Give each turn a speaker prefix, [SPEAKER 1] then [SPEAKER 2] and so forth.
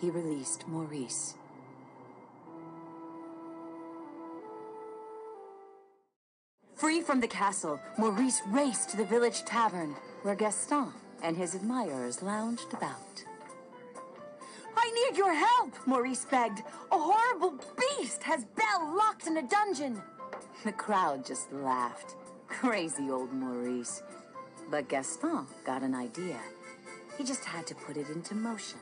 [SPEAKER 1] he released Maurice. Free from the castle, Maurice raced to the village tavern, where Gaston and his admirers lounged about. I need your help, Maurice begged. A horrible beast has Belle locked in a dungeon. The crowd just laughed. Crazy old Maurice. But Gaston got an idea. He just had to put it into motion.